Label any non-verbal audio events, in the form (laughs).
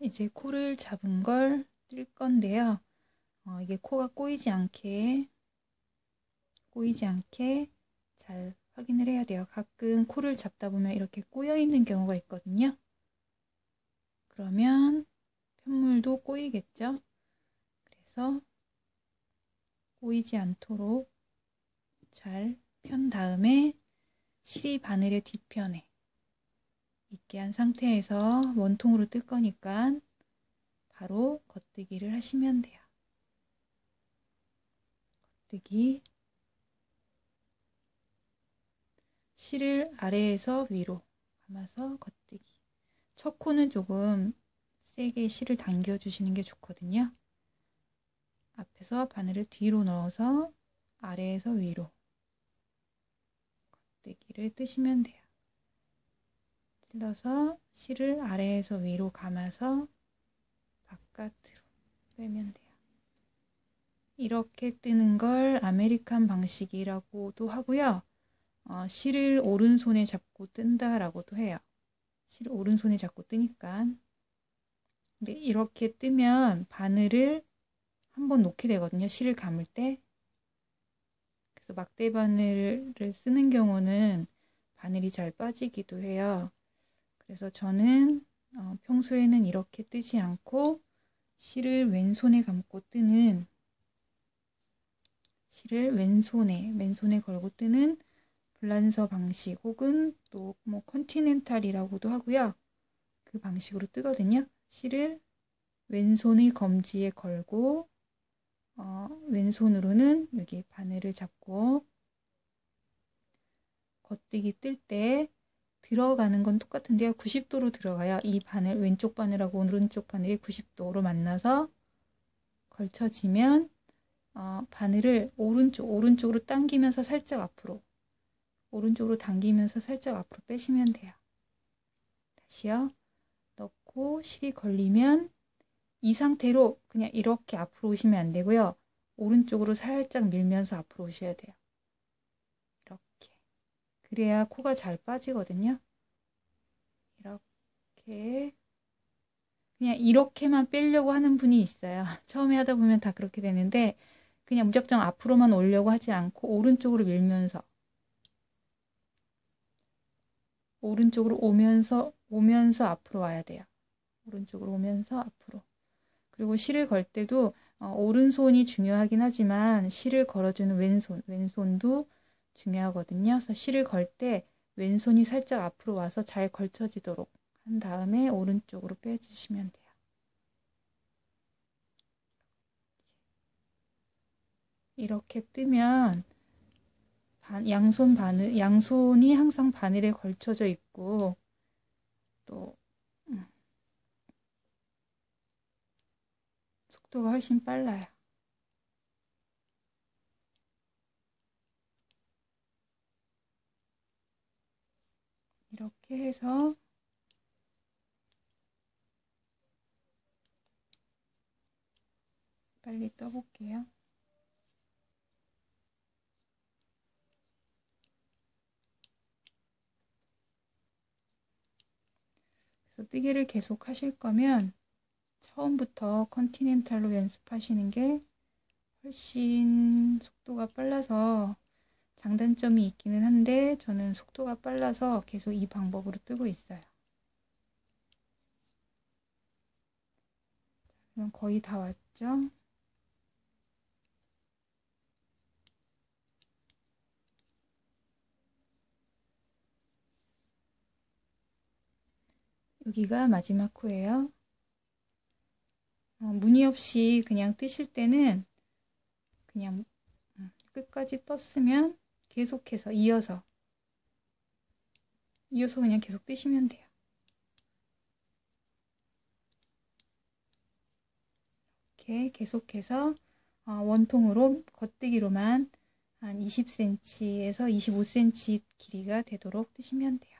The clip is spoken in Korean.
이제 코를 잡은 걸 뜰 건데요. 어, 이게 코가 꼬이지 않게 꼬이지 않게 잘 확인을 해야 돼요. 가끔 코를 잡다 보면 이렇게 꼬여 있는 경우가 있거든요. 그러면 편물도 꼬이겠죠. 그래서 꼬이지 않도록 잘 편 다음에 실이 바늘의 뒤편에 있게 한 상태에서 원통으로 뜰 거니까 바로 겉뜨기를 하시면 돼요. 겉뜨기 실을 아래에서 위로 감아서 겉뜨기 첫 코는 조금 세게 실을 당겨주시는 게 좋거든요. 앞에서 바늘을 뒤로 넣어서 아래에서 위로 겉뜨기를 뜨시면 돼요. 찔러서 실을 아래에서 위로 감아서 바깥으로 빼면 돼요. 이렇게 뜨는 걸 아메리칸 방식이라고도 하고요. 어, 실을 오른손에 잡고 뜬다라고도 해요. 실을 오른손에 잡고 뜨니까. 근데 이렇게 뜨면 바늘을 한번 놓게 되거든요. 실을 감을 때. 그래서 막대 바늘을 쓰는 경우는 바늘이 잘 빠지기도 해요. 그래서 저는 어, 평소에는 이렇게 뜨지 않고 실을 왼손에 감고 뜨는 실을 왼손에 왼손에 걸고 뜨는 블란서 방식 혹은 또 뭐 continental이라고도 하고요. 그 방식으로 뜨거든요. 실을 왼손의 검지에 걸고 어, 왼손으로는 여기 바늘을 잡고 겉뜨기 뜰 때 들어가는 건 똑같은데요. 90도로 들어가야 이 바늘, 왼쪽 바늘하고 오른쪽 바늘이 90도로 만나서 걸쳐지면 어, 바늘을 오른쪽, 오른쪽으로 당기면서 살짝 앞으로 오른쪽으로 당기면서 살짝 앞으로 빼시면 돼요. 다시요. 넣고 실이 걸리면 이 상태로 그냥 이렇게 앞으로 오시면 안 되고요. 오른쪽으로 살짝 밀면서 앞으로 오셔야 돼요. 그래야 코가 잘 빠지거든요. 이렇게 그냥 이렇게만 빼려고 하는 분이 있어요. (laughs) 처음에 하다 보면 다 그렇게 되는데 그냥 무작정 앞으로만 오려고 하지 않고 오른쪽으로 밀면서 오른쪽으로 오면서 오면서 앞으로 와야 돼요. 오른쪽으로 오면서 앞으로. 그리고 실을 걸 때도 어, 오른손이 중요하긴 하지만 실을 걸어주는 왼손, 왼손도 중요하거든요. 그래서 실을 걸 때 왼손이 살짝 앞으로 와서 잘 걸쳐지도록 한 다음에 오른쪽으로 빼주시면 돼요. 이렇게 뜨면 양손 바늘, 양손이 항상 바늘에 걸쳐져 있고 또 음, 속도가 훨씬 빨라요. 이렇게 해서 빨리 떠볼게요. 그래서 뜨개를 계속 하실 거면 처음부터 컨티넨탈로 연습하시는 게 훨씬 속도가 빨라서 장단점이 있기는 한데 저는 속도가 빨라서 계속 이 방법으로 뜨고 있어요. 그럼 거의 다 왔죠? 여기가 마지막 코예요. 어, 무늬 없이 그냥 뜨실 때는 그냥 음, 끝까지 떴으면 계속해서 이어서 이어서 그냥 계속 뜨시면 돼요. 이렇게 계속해서 어, 원통으로 겉뜨기로만 한 20cm에서 25cm 길이가 되도록 뜨시면 돼요.